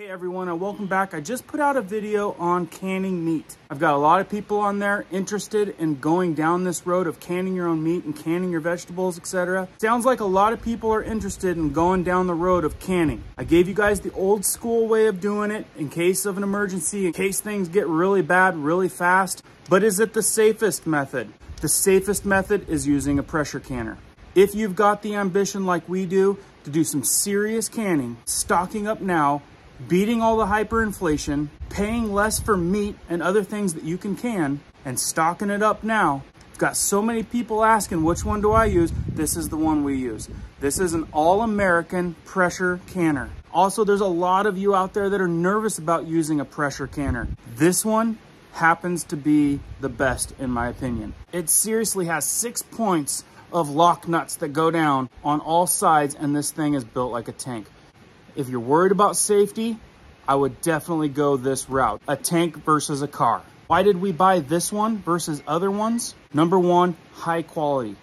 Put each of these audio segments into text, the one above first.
Hey everyone and welcome back. I just put out a video on canning meat. I've got a lot of people on there interested in going down this road of canning your own meat and canning your vegetables, etc. Sounds like a lot of people are interested in going down the road of canning. I gave you guys the old school way of doing it in case of an emergency, in case things get really bad really fast. But is it the safest method? The safest method is using a pressure canner. If you've got the ambition like we do to do some serious canning, stocking up now beating all the hyperinflation, paying less for meat and other things that you can can, and stocking it up now. Got so many people asking, which one do I use? This is the one we use. This is an all-American pressure canner. Also, there's a lot of you out there that are nervous about using a pressure canner. This one happens to be the best in my opinion. It seriously has six points of lock nuts that go down on all sides and this thing is built like a tank. If you're worried about safety, I would definitely go this route, a tank versus a car. Why did we buy this one versus other ones? Number one, high quality.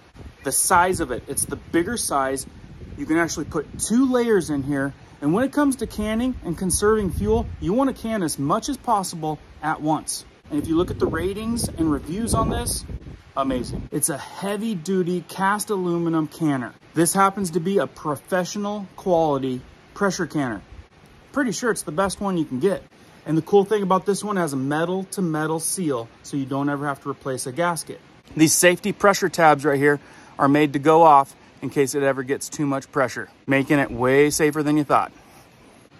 The size of it, it's the bigger size. You can actually put two layers in here. And when it comes to canning and conserving fuel, you wanna can as much as possible at once. And if you look at the ratings and reviews on this, amazing. It's a heavy duty cast aluminum canner. This happens to be a professional quality pressure canner. Pretty sure it's the best one you can get. And the cool thing about this one has a metal to metal seal, so you don't ever have to replace a gasket. These safety pressure tabs right here are made to go off in case it ever gets too much pressure, making it way safer than you thought.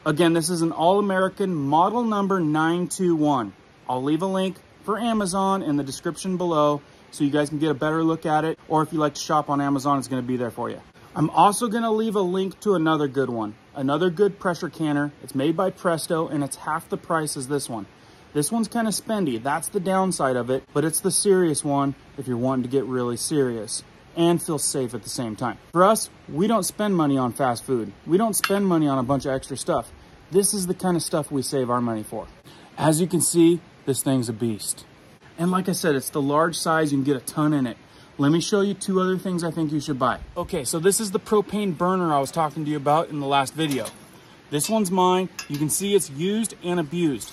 Again, this is an All-American model number 921. I'll leave a link for Amazon in the description below so you guys can get a better look at it. Or if you like to shop on Amazon, it's gonna be there for you. I'm also gonna leave a link to another good one, another good pressure canner. It's made by Presto and it's half the price as this one. This one's kind of spendy, that's the downside of it, but it's the serious one if you're wanting to get really serious and feel safe at the same time. For us, we don't spend money on fast food. We don't spend money on a bunch of extra stuff. This is the kind of stuff we save our money for. As you can see, this thing's a beast. And like I said, it's the large size, you can get a ton in it. Let me show you two other things I think you should buy. Okay, so this is the propane burner I was talking to you about in the last video. This one's mine. You can see it's used and abused.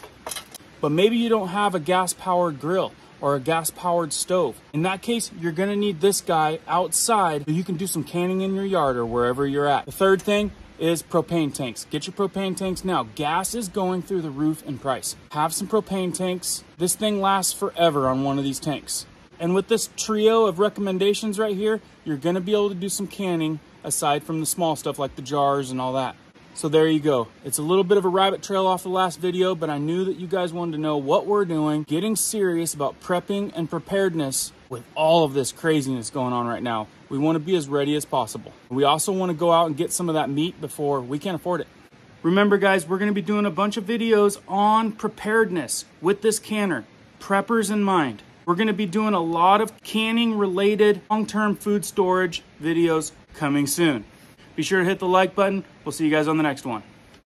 But maybe you don't have a gas-powered grill or a gas-powered stove. In that case, you're gonna need this guy outside so you can do some canning in your yard or wherever you're at. The third thing is propane tanks. Get your propane tanks now. Gas is going through the roof in price. Have some propane tanks. This thing lasts forever on one of these tanks. And with this trio of recommendations right here, you're gonna be able to do some canning aside from the small stuff like the jars and all that. So there you go. It's a little bit of a rabbit trail off the last video, but I knew that you guys wanted to know what we're doing, getting serious about prepping and preparedness with all of this craziness going on right now. We wanna be as ready as possible. We also wanna go out and get some of that meat before we can't afford it. Remember guys, we're gonna be doing a bunch of videos on preparedness with this canner, preppers in mind. We're gonna be doing a lot of canning related long-term food storage videos coming soon. Be sure to hit the like button. We'll see you guys on the next one.